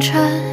清晨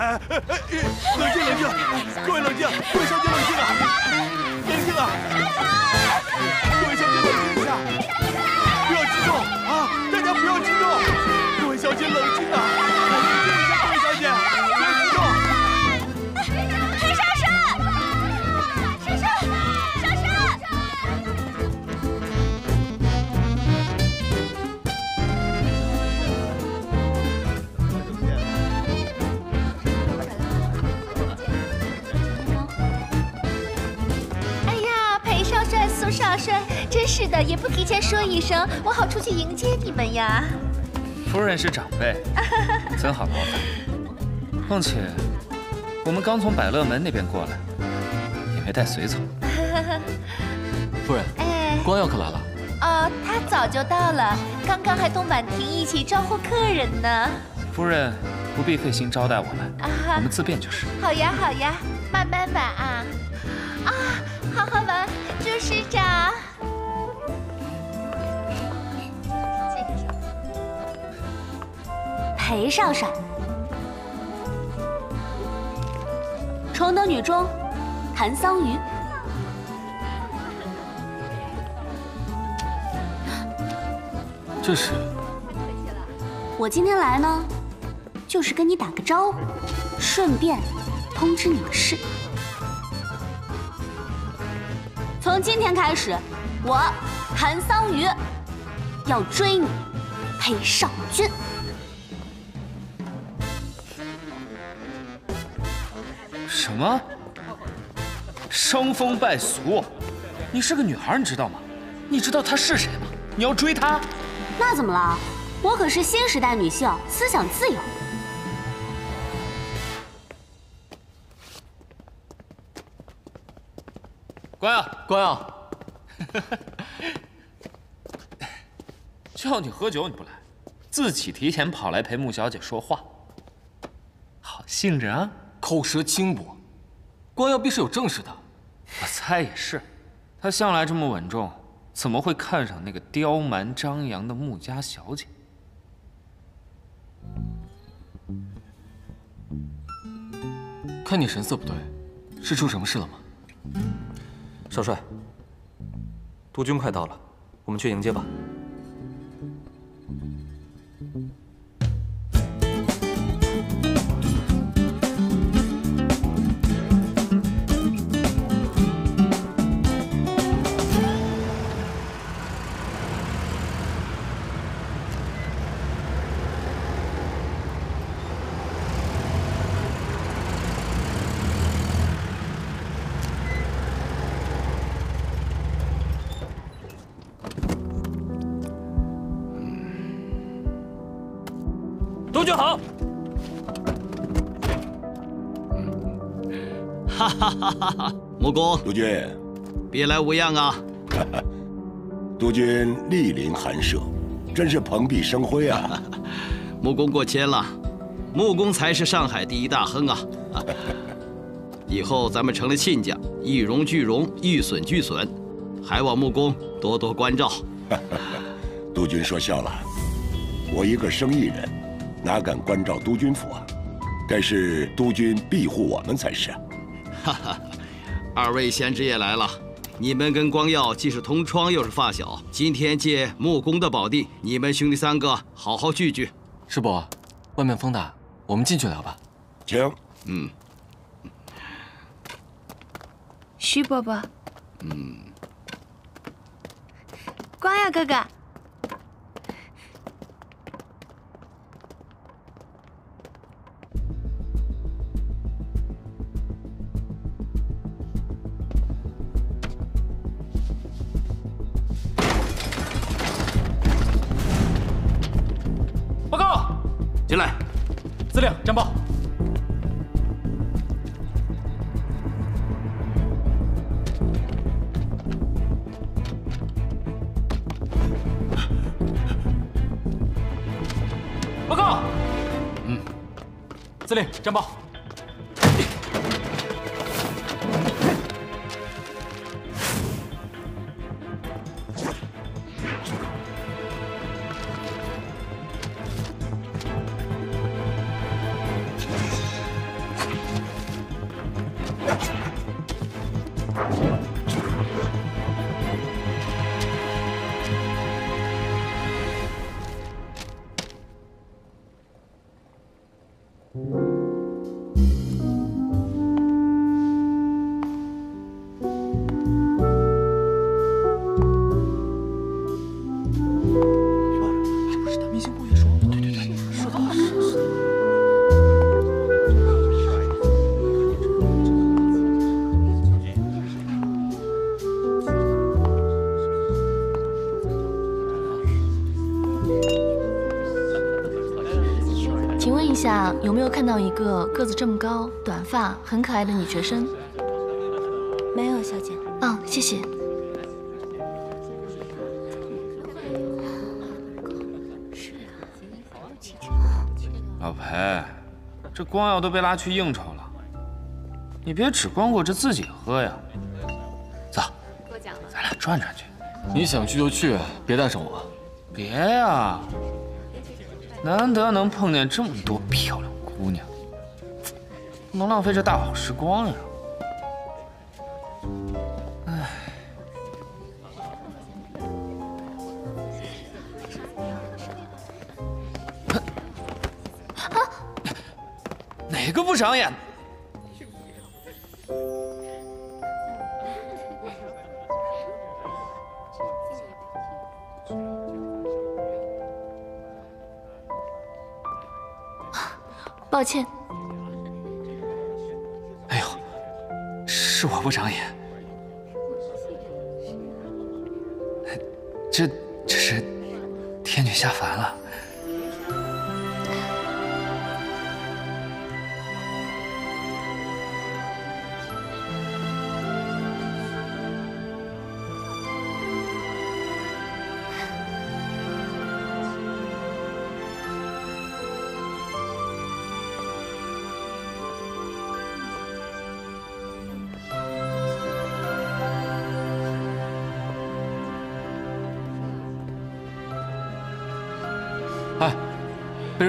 哎哎哎！冷静冷静，各位冷静，各位小姐冷静啊！冷静啊！各位小姐帅、苏少帅，真是的，也不提前说一声，我好出去迎接你们呀。夫人是长辈，怎好劳烦？况且我们刚从百乐门那边过来，也没带随从。夫人，哎，光耀可来了。哦，他早就到了，刚刚还同婉婷一起招呼客人呢。夫人不必费心招待我们，啊我们自便就是。好呀，好呀，慢慢玩啊！啊，好好玩，朱师长。裴少帅，崇德女中，谭桑榆。这是我今天来呢，就是跟你打个招呼，顺便通知你个事。从今天开始，我谭桑榆要追你，裴少君。么？伤风败俗？你是个女孩，你知道吗？你知道她是谁吗？你要追她？那怎么了？我可是新时代女性，思想自由。关啊，关啊，叫你喝酒你不来，自己提前跑来陪穆小姐说话，好兴致啊！口舌轻薄，关耀必是有正事的。我猜也是，他向来这么稳重，怎么会看上那个刁蛮张扬的穆家小姐？看你神色不对，是出什么事了吗？少帅，督军快到了，我们去迎接吧。督军，别来无恙啊！督军莅临寒舍，真是蓬荜生辉啊！木工过谦了，木工才是上海第一大亨啊！以后咱们成了亲家，一荣俱荣，一损俱损，还望木工多多关照。督军说笑了，我一个生意人，哪敢关照督军府啊？该是督军庇护我们才是。哈哈，二位贤侄也来了。你们跟光耀既是同窗又是发小，今天借木工的宝地，你们兄弟三个好好聚聚。师伯，外面风大，我们进去聊吧。请。嗯。徐伯伯。嗯。光耀哥哥。看报。请问一下。有没有看到一个个子这么高、短发、很可爱的女学生？光耀都被拉去应酬了，你别只光顾着自己喝呀。走，咱俩转转去。你想去就去，别带上我。别呀，难得能碰见这么多漂亮。姑娘，不能浪费这大好时光呀！长眼？抱歉。哎呦，是我不长眼，这这是天女下凡了。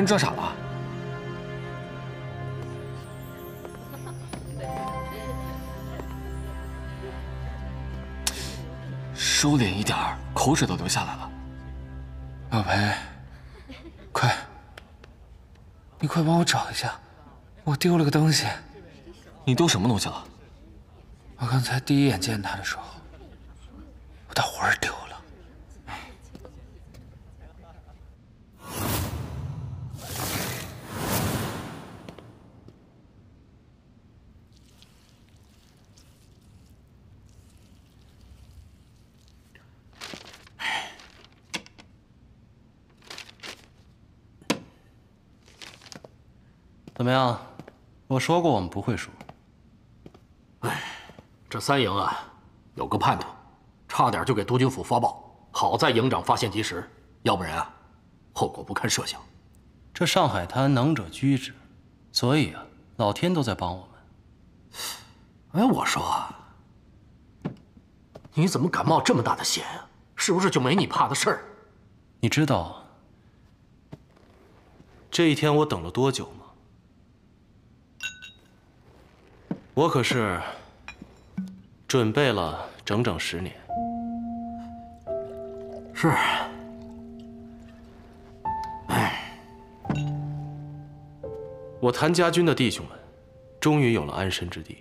人撞傻了，收敛一点儿口水都流下来了。老裴，快，你快帮我找一下，我丢了个东西。你丢什么东西了？我刚才第一眼见他的时候，我的魂儿丢了。怎么样？我说过我们不会输。哎，这三营啊，有个叛徒，差点就给督军府发报。好在营长发现及时，要不然啊，后果不堪设想。这上海滩能者居之，所以啊，老天都在帮我们。哎，我说，你怎么敢冒这么大的险啊？是不是就没你怕的事儿？你知道这一天我等了多久吗？我可是准备了整整十年。是。我谭家军的弟兄们，终于有了安身之地。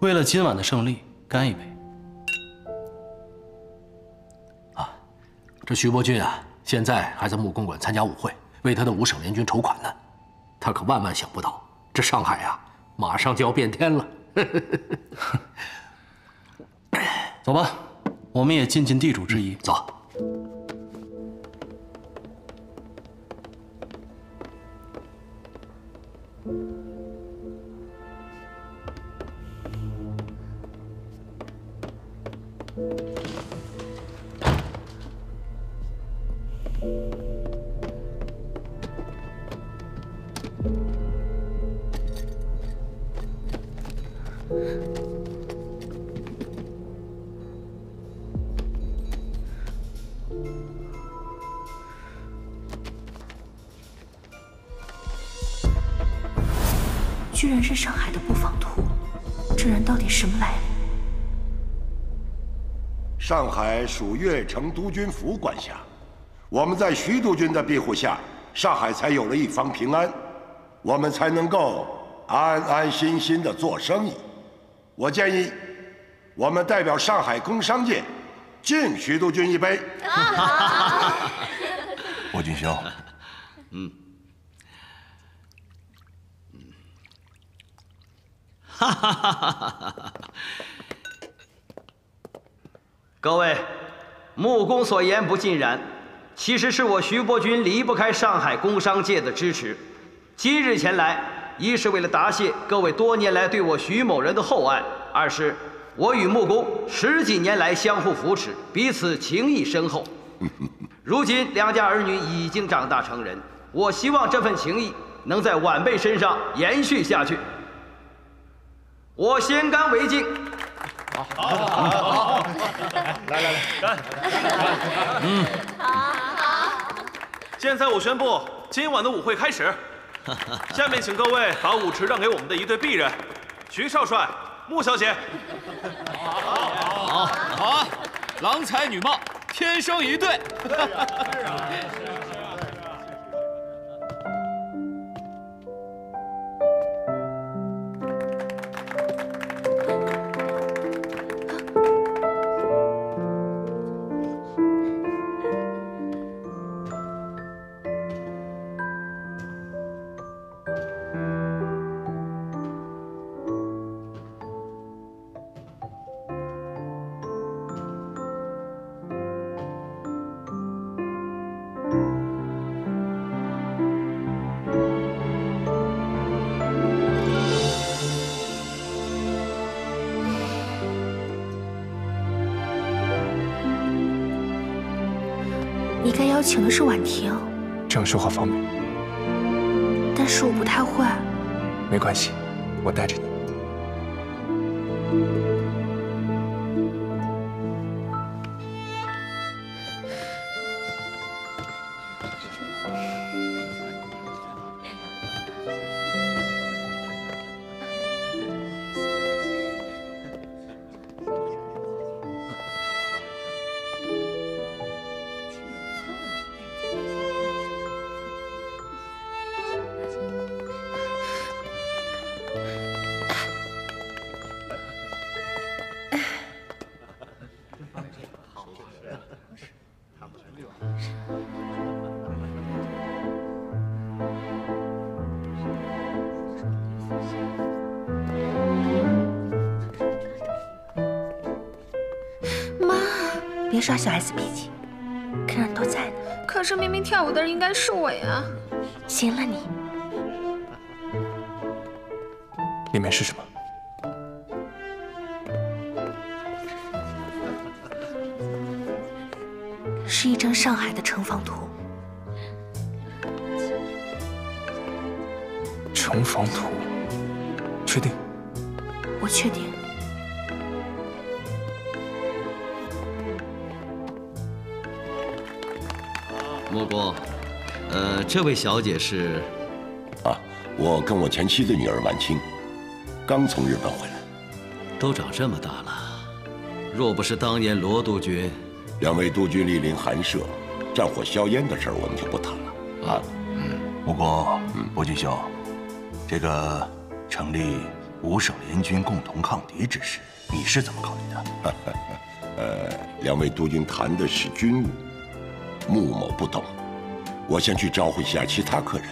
为了今晚的胜利，干一杯！啊，这徐伯钧啊，现在还在木公馆参加舞会，为他的五省联军筹款呢。他可万万想不到，这上海啊，马上就要变天了。走吧，我们也尽尽地主之谊。走。居然是上海的布防图，这人到底什么来历？上海属越城督军府管辖，我们在徐督军的庇护下，上海才有了一方平安，我们才能够安安心心的做生意。我建议，我们代表上海工商界，敬徐督军一杯。伯君兄，嗯。哈哈哈哈哈哈！各位，木工所言不尽然，其实是我徐伯钧离不开上海工商界的支持。今日前来，一是为了答谢各位多年来对我徐某人的厚爱，二是我与木工十几年来相互扶持，彼此情谊深厚。如今两家儿女已经长大成人，我希望这份情谊能在晚辈身上延续下去。我先干为敬。好，好，好，来来来，干！嗯，好，好。现在我宣布今晚的舞会开始。下面请各位把舞池让给我们的一对璧人，徐少帅、穆小姐。好，好，好啊！郎才女貌，天生一对。请的是婉婷，这样说话方便。但是我不太会。没关系，我带着你。别耍小孩子脾气，客人都在呢。可是明明跳舞的人应该是我呀！行了，你里面是什么？是一张上海的城防图。城防图，确定？我确定。木工，呃，这位小姐是？啊，我跟我前妻的女儿婉清，刚从日本回来。都长这么大了，若不是当年罗督军，两位督军莅临寒舍，战火硝烟的事儿我们就不谈了。啊，嗯，不过，嗯，伯君兄，这个成立五省联军共同抗敌之事，你是怎么考虑的？呃，两位督军谈的是军务，穆某不懂，我先去招呼一下其他客人。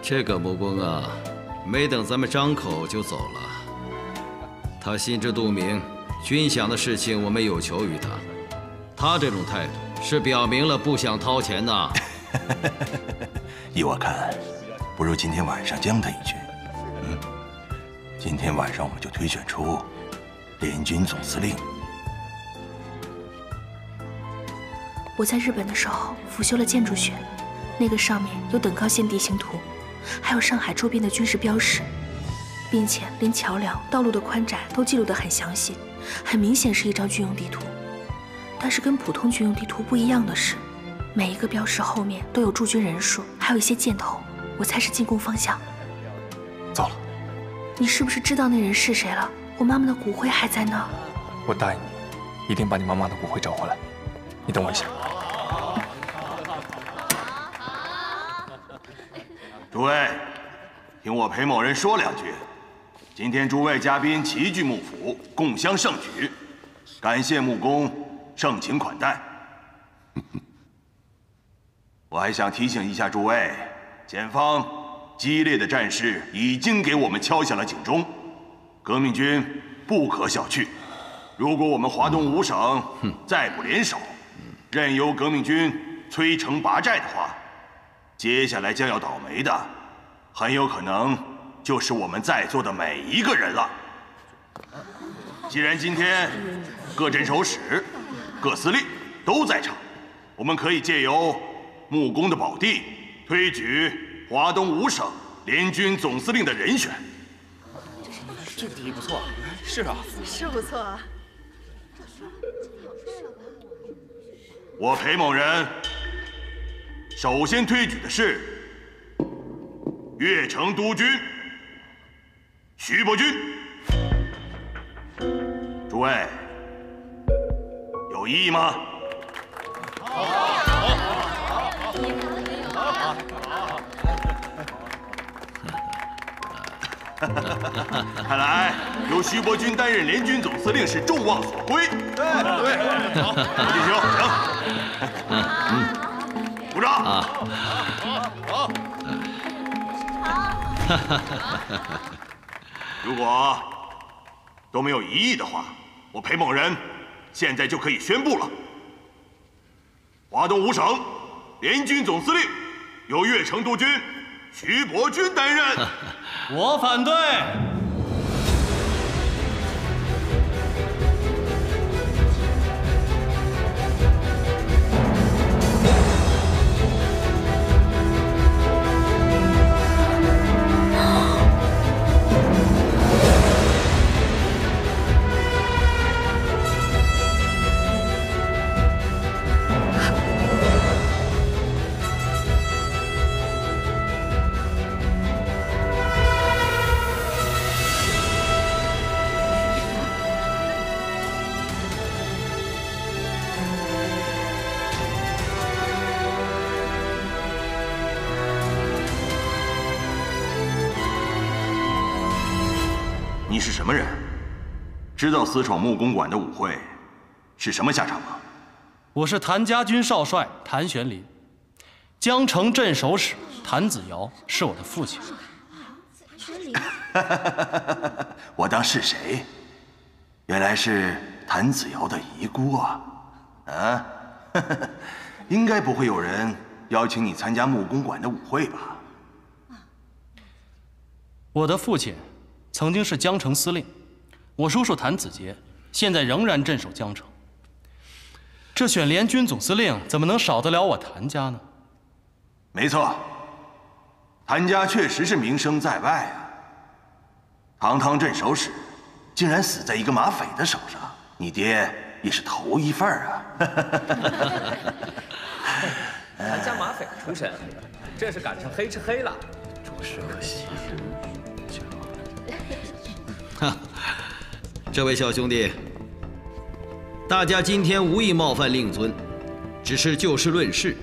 这个木工啊，没等咱们张口就走了。他心知肚明，军饷的事情我们有求于他。他这种态度是表明了不想掏钱呐。依我看，不如今天晚上将他一军。嗯，今天晚上我们就推选出联军总司令。我在日本的时候辅修了建筑学，那个上面有等高线地形图。还有上海周边的军事标识，并且连桥梁、道路的宽窄都记录得很详细，很明显是一张军用地图。但是跟普通军用地图不一样的是，每一个标识后面都有驻军人数，还有一些箭头，我猜是进攻方向。糟了，你是不是知道那人是谁了？我妈妈的骨灰还在那。我答应你，一定把你妈妈的骨灰找回来。你等我一下。诸位，听我裴某人说两句。今天诸位嘉宾齐聚幕府，共襄盛举，感谢木工盛情款待。我还想提醒一下诸位，前方激烈的战事已经给我们敲响了警钟，革命军不可小觑。如果我们华东五省再不联手，任由革命军摧城拔寨的话，接下来将要倒霉的，很有可能就是我们在座的每一个人了。既然今天各镇守使、各司令都在场，我们可以借由木工的宝地，推举华东五省联军总司令的人选。这个提议不错，是啊，是不错。我裴某人。首先推举的是越城督军徐伯钧，诸位有异议吗好好好？看来由徐伯钧担任联军总司令是众望所归。对对，好，弟兄，行。嗯。鼓掌！啊，好，好。如果都没有异议的话，我裴某人现在就可以宣布了：华东五省联军总司令由越城督军徐伯钧担任。我反对。知道私闯木公馆的舞会是什么下场吗？我是谭家军少帅谭玄林，江城镇守使谭子尧是我的父亲。谭玄林，我当是谁？原来是谭子尧的遗孤啊！啊，应该不会有人邀请你参加木公馆的舞会吧？我的父亲曾经是江城司令。我叔叔谭子杰现在仍然镇守江城。这选联军总司令怎么能少得了我谭家呢？没错，谭家确实是名声在外啊。堂堂镇守使，竟然死在一个马匪的手上，你爹也是头一份啊！谭家马匪出身，这是赶上黑吃黑了，着实可惜。哈，这位小兄弟，大家今天无意冒犯令尊，只是就事论事。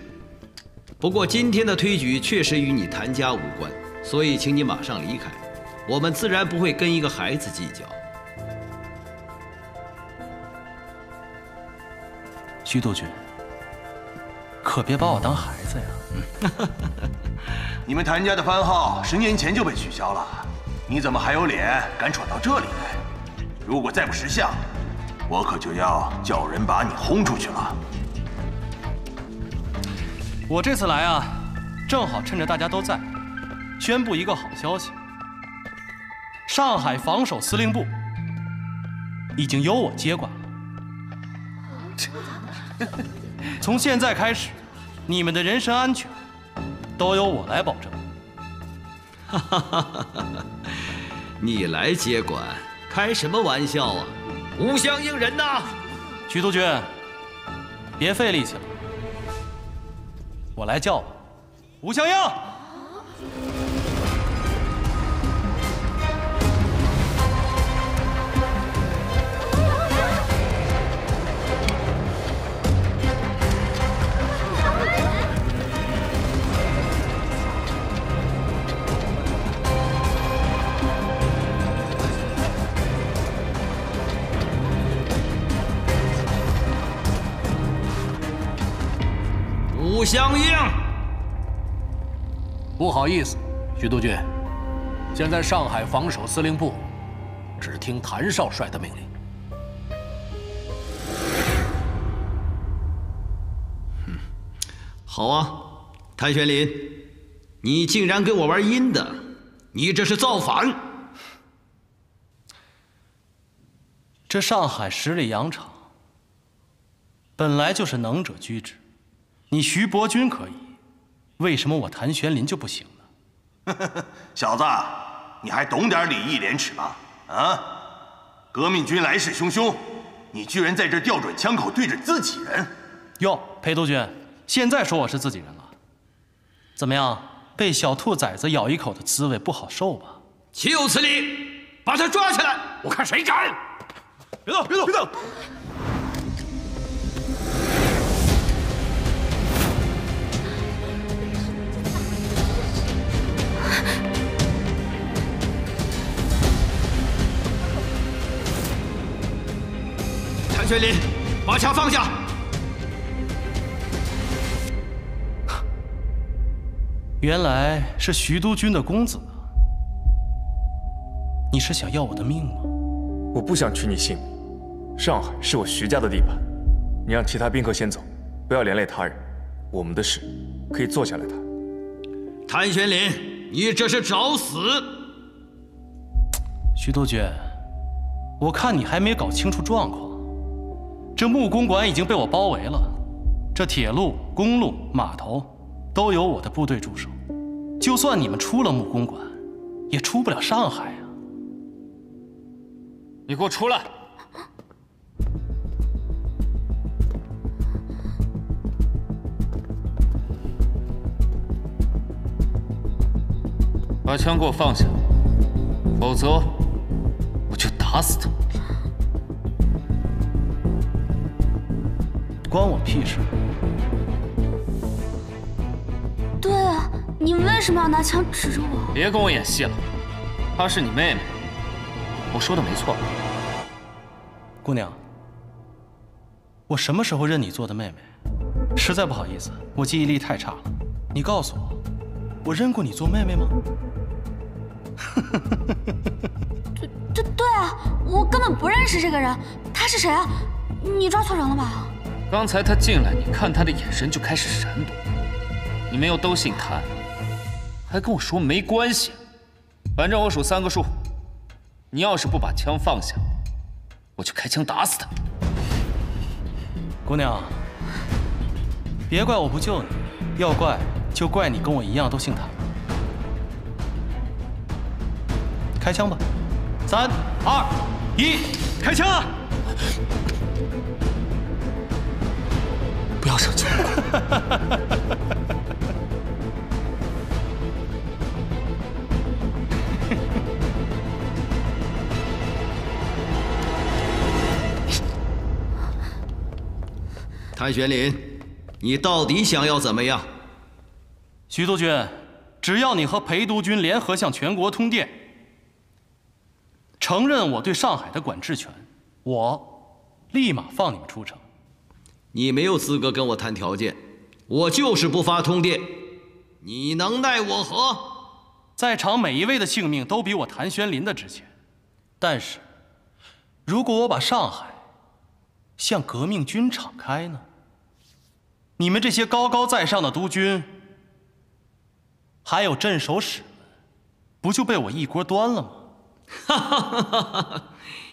不过今天的推举确实与你谭家无关，所以请你马上离开。我们自然不会跟一个孩子计较。徐督军，可别把我当孩子呀！你们谭家的番号十年前就被取消了，你怎么还有脸敢闯到这里来？如果再不识相，我可就要叫人把你轰出去了。我这次来啊，正好趁着大家都在，宣布一个好消息：上海防守司令部已经由我接管了。从现在开始，你们的人身安全都由我来保证。哈哈哈哈哈！你来接管，开什么玩笑啊？吴相应人呢！徐督军，别费力气了，我来叫吧。吴相应。相应，不好意思，徐督军，现在上海防守司令部只听谭少帅的命令。好啊，谭玄林，你竟然跟我玩阴的，你这是造反！这上海十里洋场本来就是能者居之，你徐伯钧可以，为什么我谭玄林就不行呢？小子，你还懂点礼义廉耻吗？啊！革命军来势汹汹，你居然在这调转枪口对着自己人！哟，裴督军，现在说我是自己人了，怎么样？被小兔崽子咬一口的滋味不好受吧？岂有此理！把他抓起来，我看谁敢！别动！别动！别动！谭玄林，把枪放下！原来是徐督军的公子！你是想要我的命吗？我不想取你性命。上海是我徐家的地盘，你让其他宾客先走，不要连累他人。我们的事可以坐下来谈。谭玄林，你这是找死！徐督军，我看你还没搞清楚状况。这木公馆已经被我包围了，这铁路、公路、码头都有我的部队驻守。就算你们出了木公馆，也出不了上海啊！你给我出来！把枪给我放下，否则我就打死他！关我屁事！对啊，你们为什么要拿枪指着我？别跟我演戏了，她是你妹妹，我说的没错。姑娘，我什么时候认你做的妹妹？实在不好意思，我记忆力太差了。你告诉我，我认过你做妹妹吗？对对对啊，我根本不认识这个人，他是谁啊？你抓错人了吧？刚才他进来，你看他的眼神就开始闪躲。你们又都姓谭，还跟我说没关系。反正我数三个数，你要是不把枪放下，我就开枪打死他。姑娘，别怪我不救你，要怪就怪你跟我一样都姓谭。开枪吧！三、二、一，开枪啊！不要生气。谭玄林，你到底想要怎么样？徐督军，只要你和裴督军联合向全国通电，承认我对上海的管制权，我立马放你们出城。你没有资格跟我谈条件，我就是不发通电，你能奈我何？在场每一位的性命都比我谭玄林的值钱，但是，如果我把上海向革命军敞开呢？你们这些高高在上的督军，还有镇守使们，不就被我一锅端了吗？哈哈哈哈哈！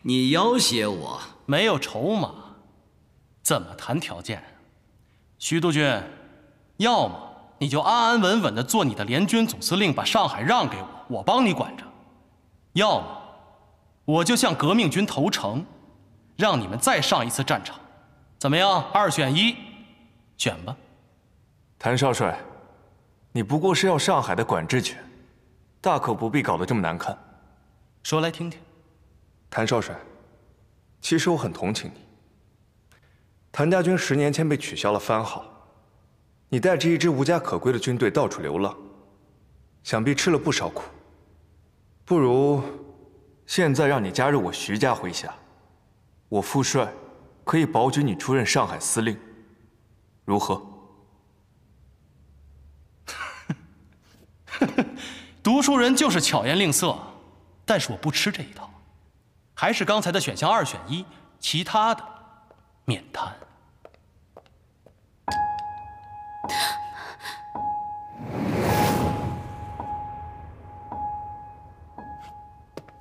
你要挟我，没有筹码，怎么谈条件？徐督军，要么你就安安稳稳的做你的联军总司令，把上海让给我，我帮你管着；要么我就向革命军投诚，让你们再上一次战场。怎么样？二选一。选吧，谭少帅，你不过是要上海的管制权，大可不必搞得这么难看。说来听听。谭少帅，其实我很同情你。谭家军十年前被取消了番号，你带着一支无家可归的军队到处流浪，想必吃了不少苦。不如现在让你加入我徐家麾下，我副帅可以保举你出任上海司令。如何？读书人就是巧言令色，但是我不吃这一套，还是刚才的选项二选一，其他的免谈。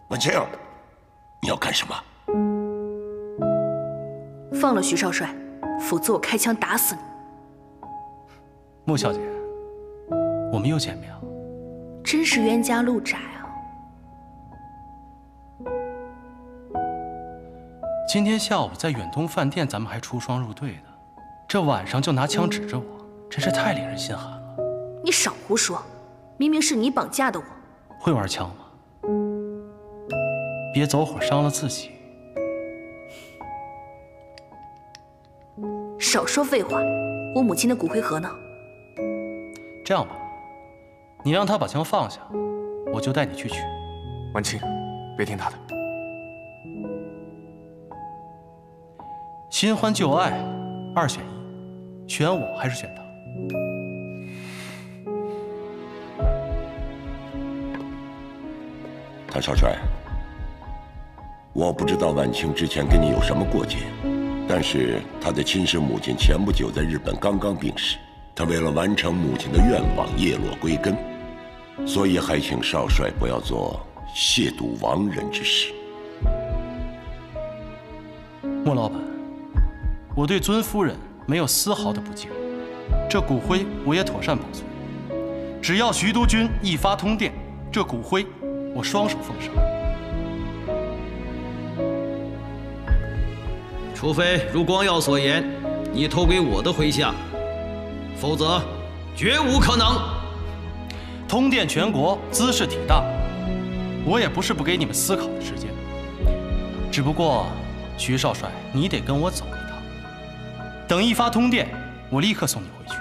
文清，你要干什么？放了徐少帅，否则我开枪打死你！穆小姐，我们又见面了，真是冤家路窄啊！今天下午在远东饭店，咱们还出双入对的，这晚上就拿枪指着我，真是太令人心寒了。你少胡说，明明是你绑架的我。会玩枪吗？别走火伤了自己。少说废话，我母亲的骨灰盒呢？这样吧，你让他把枪放下，我就带你去取。婉清，别听他的。新欢旧爱，二选一，选我还是选少帅，我不知道婉清之前跟你有什么过节，但是她的亲生母亲前不久在日本刚刚病逝。他为了完成母亲的愿望，叶落归根，所以还请少帅不要做亵渎亡人之事。莫老板，我对尊夫人没有丝毫的不敬，这骨灰我也妥善保存。只要徐督军一发通电，这骨灰我双手奉上。除非如光耀所言，你偷给我的麾下。否则，绝无可能。通电全国，姿势体大，我也不是不给你们思考的时间。只不过，徐少帅，你得跟我走一趟。等一发通电，我立刻送你回去。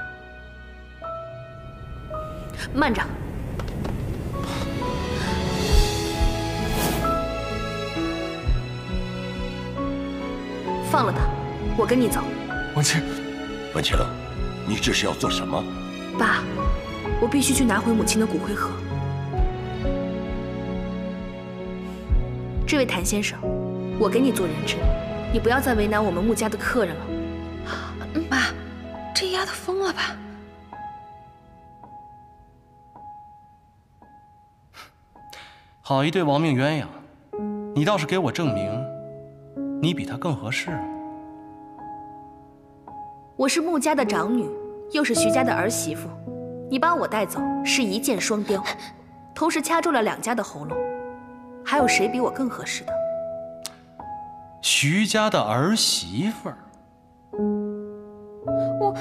慢着，放了他，我跟你走。文清，文清。你这是要做什么，爸？我必须去拿回母亲的骨灰盒。这位谭先生，我给你做人质，你不要再为难我们穆家的客人了。妈，这丫头疯了吧？好一对亡命鸳鸯，你倒是给我证明，你比他更合适。我是穆家的长女。又是徐家的儿媳妇，你把我带走是一箭双雕，同时掐住了两家的喉咙。还有谁比我更合适的？徐家的儿媳妇儿，我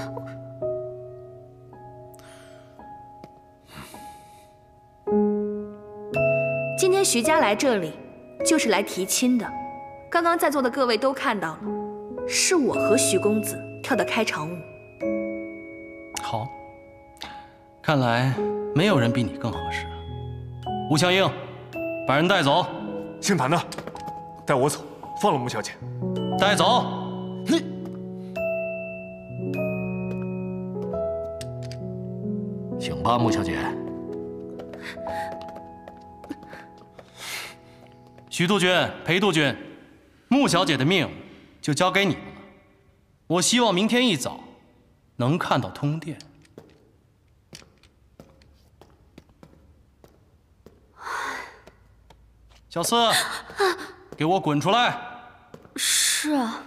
今天徐家来这里就是来提亲的。刚刚在座的各位都看到了，是我和徐公子跳的开场舞。好，看来没有人比你更合适。吴香英，把人带走。姓谭的，带我走，放了穆小姐。带走。你请吧，穆小姐。徐督军、裴督军，穆小姐的命就交给你们了。我希望明天一早能看到通电。小四，给我滚出来！是啊，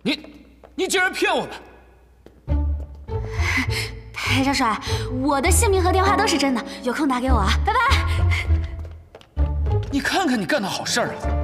你你竟然骗我们！裴少帅，我的姓名和电话都是真的，有空打给我啊，拜拜。你看看你干的好事儿啊！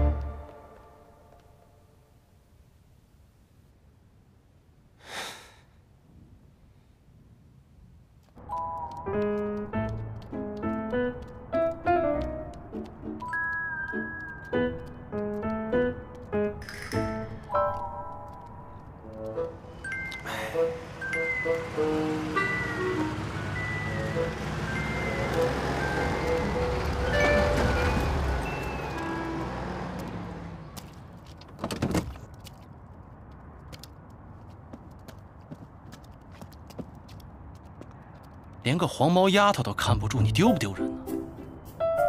连个黄毛丫头都看不住，你丢不丢人呢？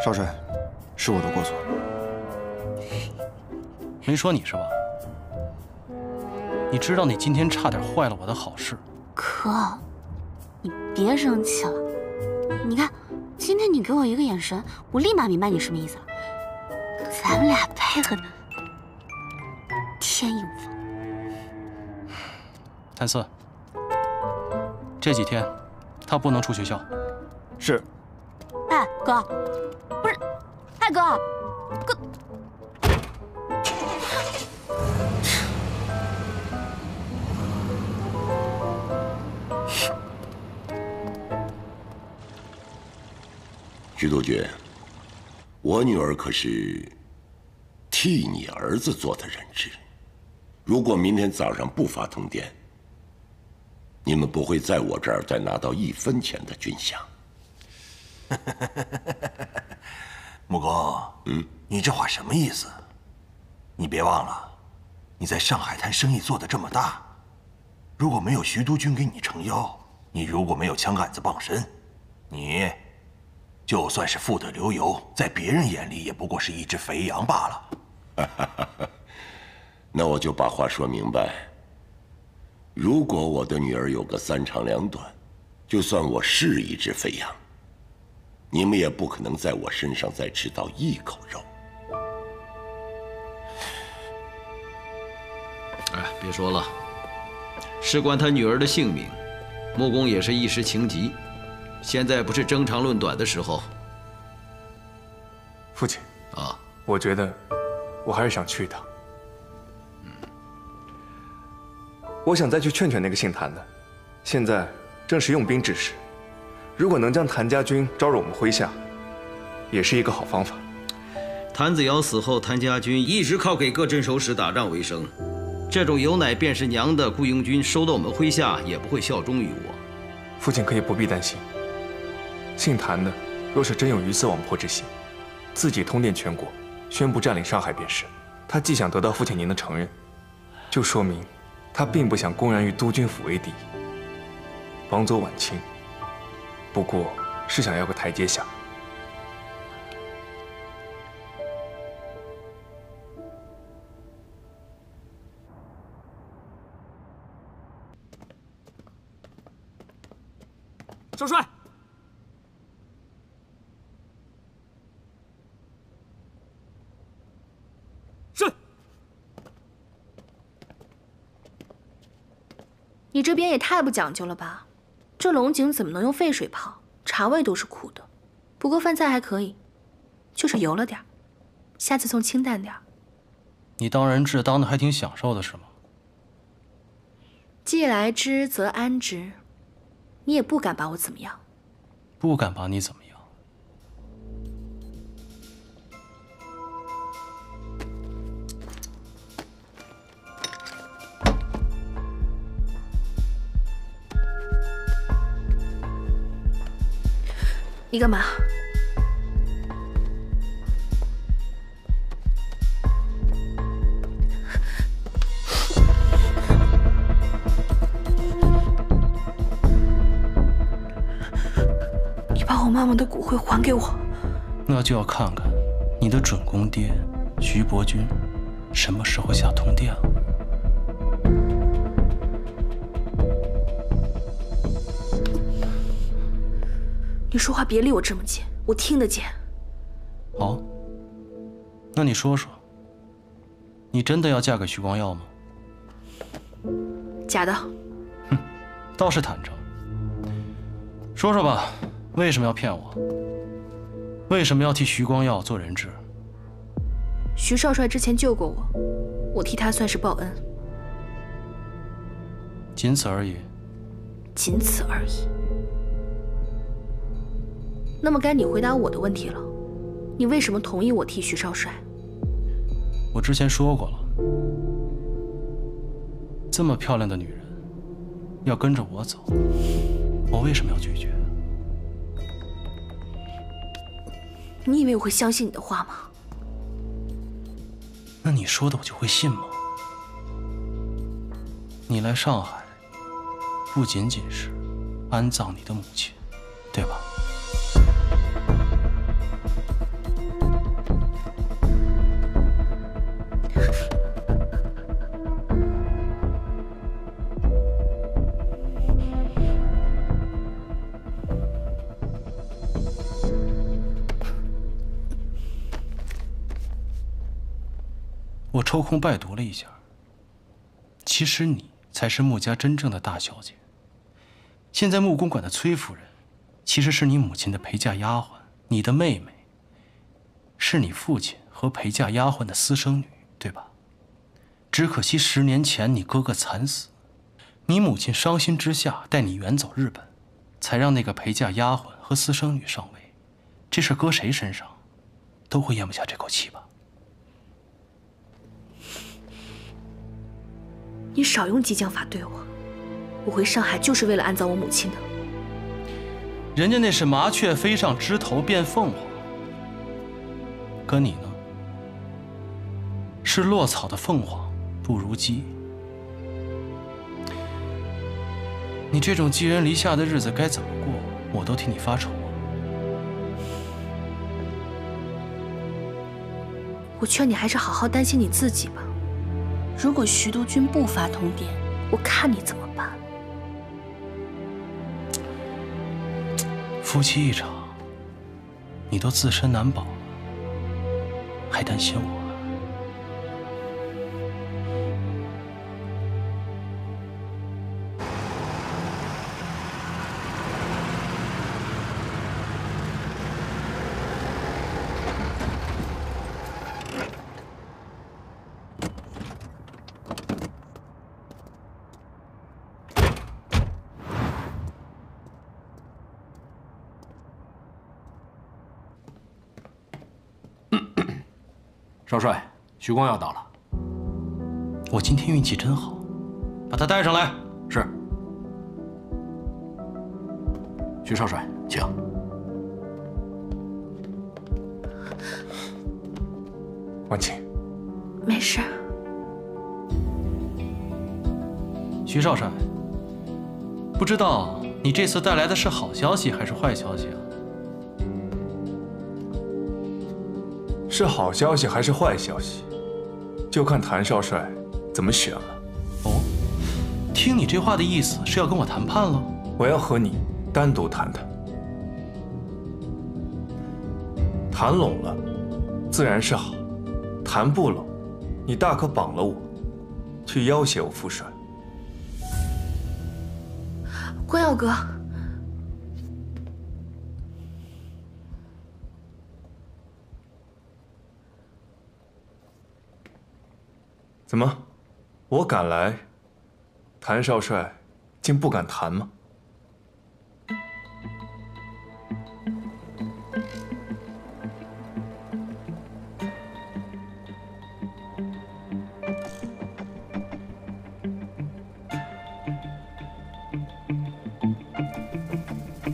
少帅，是我的过错。没说你是吧？你知道你今天差点坏了我的好事。哥，你别生气了。你看，今天你给我一个眼神，我立马明白你什么意思了。咱们俩配合的天衣无缝。谭四，这几天他不能出学校。是。哎，哥，不是，哎哥，哥。徐督军，我女儿可是替你儿子做的人质。如果明天早上不发通电，你们不会在我这儿再拿到一分钱的军饷。木工，嗯，你这话什么意思？你别忘了，你在上海滩生意做得这么大，如果没有徐督军给你撑腰，你如果没有枪杆子傍身，你就算是富得流油，在别人眼里也不过是一只肥羊罢了。那我就把话说明白。如果我的女儿有个三长两短，就算我是一只肥羊，你们也不可能在我身上再吃到一口肉。哎，别说了，事关他女儿的性命，穆公也是一时情急，现在不是争长论短的时候。父亲啊，我觉得我还是想去一趟。我想再去劝劝那个姓谭的，现在正是用兵之时，如果能将谭家军招入我们麾下，也是一个好方法。谭子尧死后，谭家军一直靠给各镇守使打仗为生，这种有奶便是娘的雇佣军收到我们麾下，也不会效忠于我。父亲可以不必担心。姓谭的若是真有鱼死网破之心，自己通电全国，宣布占领上海便是。他既想得到父亲您的承认，就说明。他并不想公然与督军府为敌，王佐晚清，不过是想要个台阶下。少帅，是。你这边也太不讲究了吧？这龙井怎么能用沸水泡？茶味都是苦的。不过饭菜还可以，就是油了点下次送清淡点你当人质当的还挺享受的是吗？既来之则安之，你也不敢把我怎么样。不敢把你怎么样。你干嘛？你把我妈妈的骨灰还给我。那就要看看你的准公爹徐伯君什么时候下通电了。说话别离我这么近，我听得见。哦，那你说说，你真的要嫁给徐光耀吗？假的。哼，倒是坦诚。说说吧，为什么要骗我？为什么要替徐光耀做人质？徐少帅之前救过我，我替他算是报恩。仅此而已。仅此而已。那么该你回答我的问题了，你为什么同意我替徐少帅？我之前说过了，这么漂亮的女人要跟着我走，我为什么要拒绝？你以为我会相信你的话吗？那你说的我就会信吗？你来上海，不仅仅是安葬你的母亲，对吧？抽空拜读了一下，其实你才是穆家真正的大小姐。现在穆公馆的崔夫人，其实是你母亲的陪嫁丫鬟，你的妹妹是你父亲和陪嫁丫鬟的私生女，对吧？只可惜十年前你哥哥惨死，你母亲伤心之下带你远走日本，才让那个陪嫁丫鬟和私生女上位。这事搁谁身上，都会咽不下这口气吧？你少用激将法对我，我回上海就是为了安葬我母亲的。人家那是麻雀飞上枝头变凤凰，可你呢？是落草的凤凰不如鸡。你这种寄人篱下的日子该怎么过，我都替你发愁啊！我劝你还是好好担心你自己吧。如果徐督军不发通电，我看你怎么办？夫妻一场，你都自身难保了，还担心我？少帅，徐光耀到了。我今天运气真好，把他带上来。是。徐少帅，请。万青，没事。徐少帅，不知道你这次带来的是好消息还是坏消息啊？是好消息还是坏消息，就看谭少帅怎么选了。哦，听你这话的意思是要跟我谈判了？我要和你单独谈谈。谈拢了，自然是好；谈不拢，你大可绑了我，去要挟我父帅。关耀哥，怎么，我敢来，谭少帅竟不敢谈吗？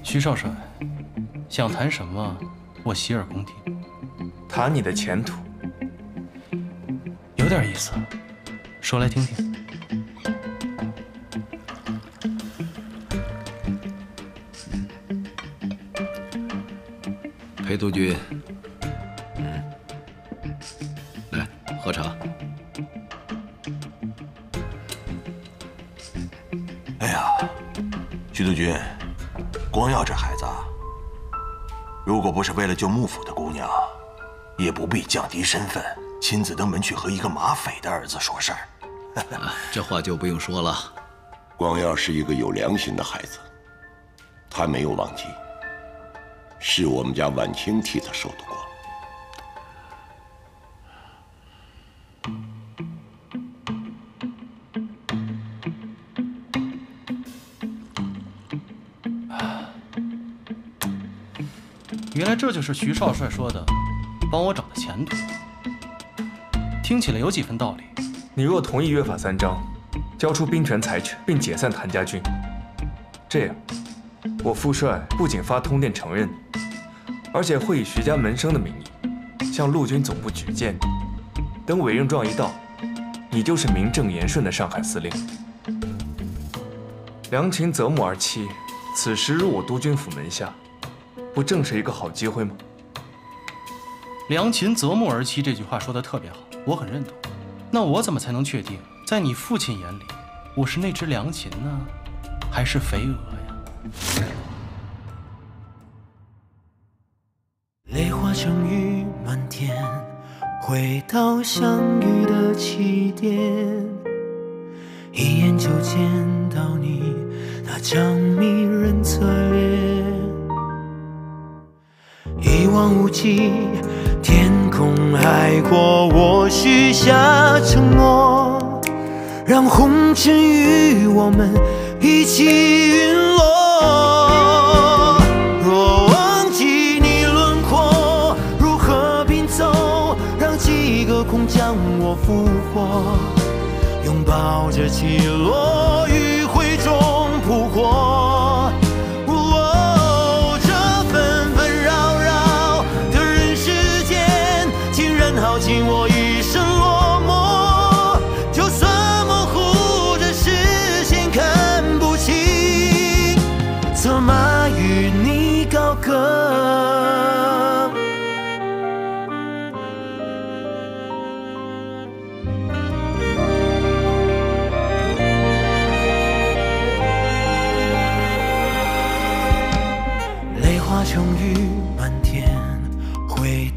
徐少帅，想谈什么，我洗耳恭听。谈你的前途，有点意思，说来听听。裴督军，嗯，来喝茶。哎呀，徐督军，光耀这孩子，啊，如果不是为了救幕府的姑娘，也不必降低身份，亲自登门去和一个马匪的儿子说事儿。这话就不用说了。光耀是一个有良心的孩子，他没有忘记，是我们家婉清替他受的过。原来这就是徐少帅说的，帮我找的前途。听起来有几分道理。你若同意约法三章，交出兵权财权，并解散谭家军，这样，我父帅不仅发通电承认你，而且会以徐家门生的名义，向陆军总部举荐你。等委任状一到，你就是名正言顺的上海司令。良禽择木而栖，此时入我督军府门下，不正是一个好机会吗？良禽择木而栖这句话说的特别好，我很认同。那我怎么才能确定，在你父亲眼里，我是那只良禽呢，还是肥鹅呀？泪化成雨满天，回到相遇的起点，一眼就见到你那张迷人侧脸，一望无际。天空海阔，我许下承诺，让红尘与我们一起陨落。若忘记你轮廓，如何拼凑，让几个空将我俘获？拥抱着起落，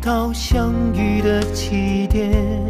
到相遇的起点，